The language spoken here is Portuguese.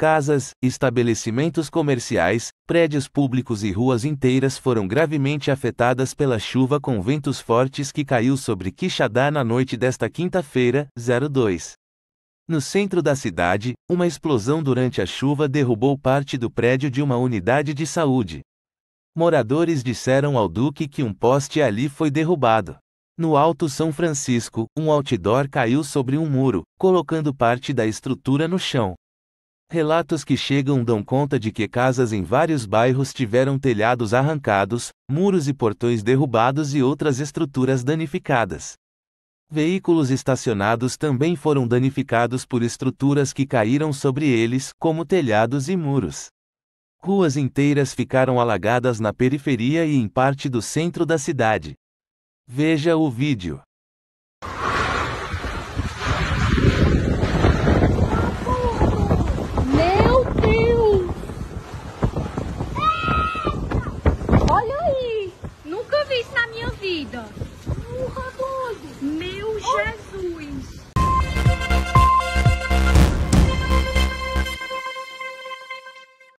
Casas, estabelecimentos comerciais, prédios públicos e ruas inteiras foram gravemente afetadas pela chuva com ventos fortes que caiu sobre Quixadá na noite desta quinta-feira, 02. No centro da cidade, uma explosão durante a chuva derrubou parte do prédio de uma unidade de saúde. Moradores disseram ao Duque que um poste ali foi derrubado. No Alto São Francisco, um outdoor caiu sobre um muro, colocando parte da estrutura no chão. Relatos que chegam dão conta de que casas em vários bairros tiveram telhados arrancados, muros e portões derrubados e outras estruturas danificadas. Veículos estacionados também foram danificados por estruturas que caíram sobre eles, como telhados e muros. Ruas inteiras ficaram alagadas na periferia e em parte do centro da cidade. Veja o vídeo.